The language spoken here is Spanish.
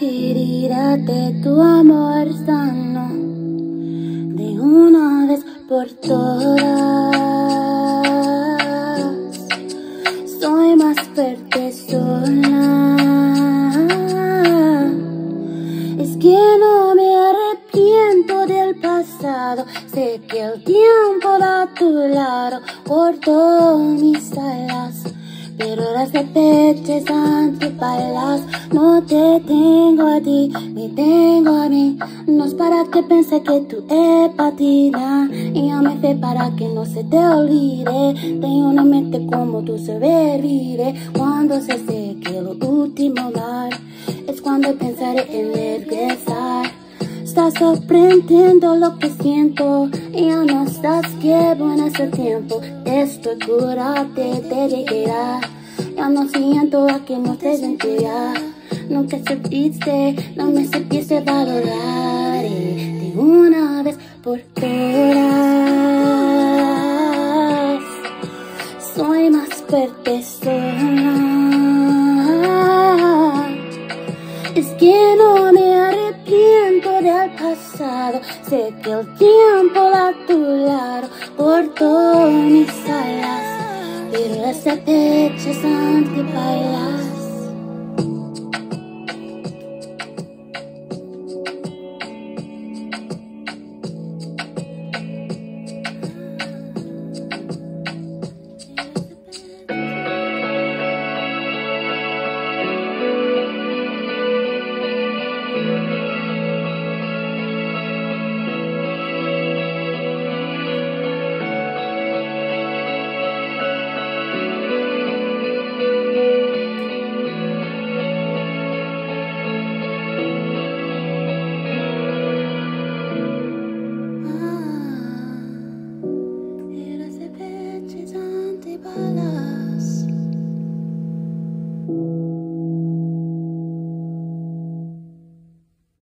de tu amor sano de una vez por todas. Soy más fuerte sola. Es que no me arrepiento del pasado. Sé que el tiempo da tu lado cortó mis alas. Pero las de antibalas No te tengo a ti, me tengo a mí. No es para que pense que tú es patina Y yo me fe para que no se te olvide Tengo una mente como tú se vive Cuando se seque el último mar Es cuando pensaré en regresar. Estás sorprendiendo lo que siento Y no estás que bueno ese tiempo. Estoy curarte, te llegará ya no siento a que no te sentía. Nunca supiste, no me supiste valorar. Y de una vez por todas, soy más fuerte sola. Es que no me arrepiento del pasado. Sé que el tiempo a tu lado por todas mis He left the pictures on the pilot.